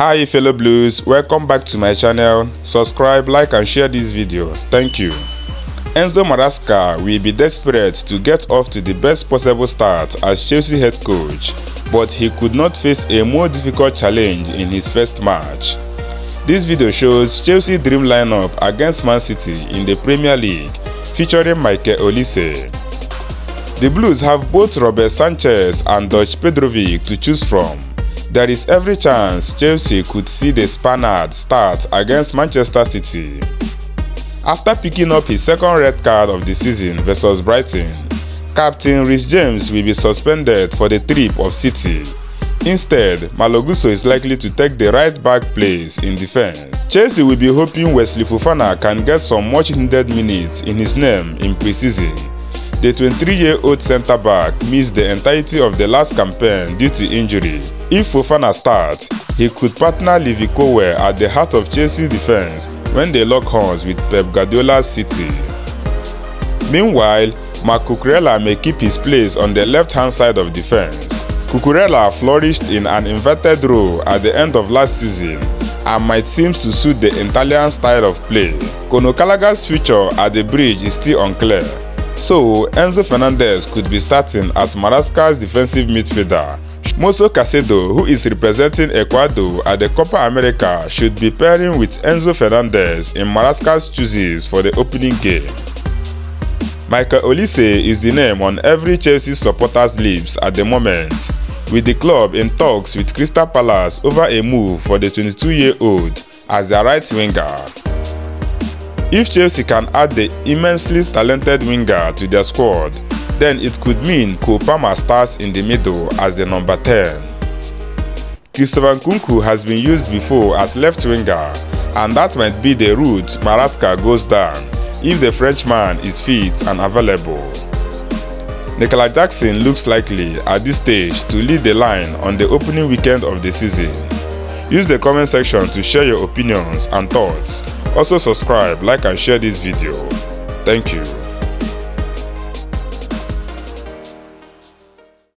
Hi fellow blues, welcome back to my channel. Subscribe, like and share this video. Thank you. Enzo Maresca will be desperate to get off to the best possible start as Chelsea head coach, but he could not face a more difficult challenge in his first match. This video shows Chelsea dream lineup against Man City in the Premier League featuring Michael Olise. The Blues have both Robert Sanchez and Djordje Petrovic to choose from. There is every chance Chelsea could see the Spaniard start against Manchester City. After picking up his second red card of the season versus Brighton, Captain Reece James will be suspended for the trip of City. Instead, Malo Gusto is likely to take the right back place in defense. Chelsea will be hoping Wesley Fofana can get some much needed minutes in his name in preseason. The 23-year-old centre-back missed the entirety of the last campaign due to injury. If Fofana starts, he could partner Levi Colwill at the heart of Chelsea defense when they lock horns with Pep Guardiola's City. Meanwhile, Marc Cucurella may keep his place on the left-hand side of defense. Cucurella flourished in an inverted role at the end of last season and might seem to suit the Italian style of play. Conor future at the bridge is still unclear, so Enzo Fernandez could be starting as Maresca's defensive midfielder. Mozo Caicedo, who is representing Ecuador at the Copa America, should be pairing with Enzo Fernandez in Maresca's choices for the opening game. Michael Olise is the name on every Chelsea supporter's lips at the moment, with the club in talks with Crystal Palace over a move for the 22-year-old as their right winger. If Chelsea can add the immensely talented winger to their squad, then it could mean Palmer starts in the middle as the number 10. Christopher Nkunku has been used before as left winger, and that might be the route Maresca goes down if the Frenchman is fit and available. Nicolas Jackson looks likely at this stage to lead the line on the opening weekend of the season. Use the comment section to share your opinions and thoughts. Also subscribe, like and share this video. Thank you.